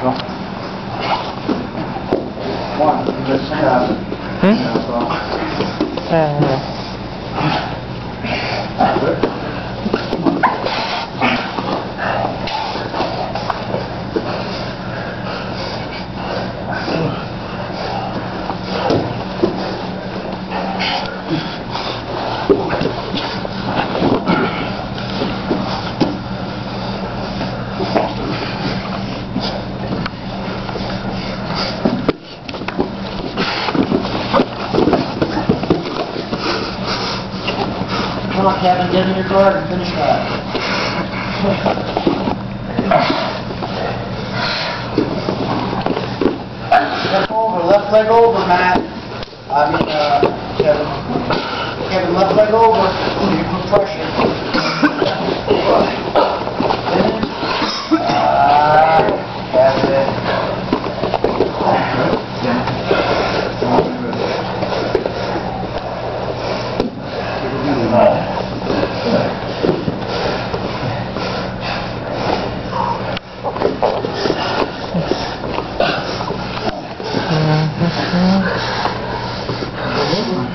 说。哇你的菜啊。嗯？哎。 ใช่ Come on, Kevin, get in your guard and finish that. Step over, left leg over, Matt. I mean, uh, Kevin. Kevin, left leg over. You put pressure.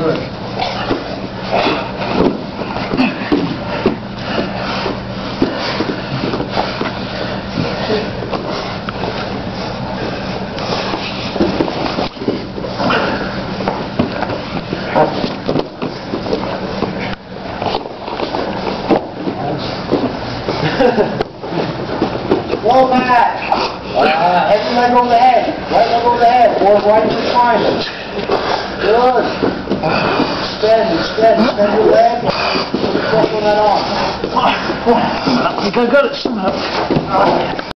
Good. Whoa, Matt! Uh, heavy leg over the head. Right leg over the head. Or right to the triangle. Good. Extend, extend,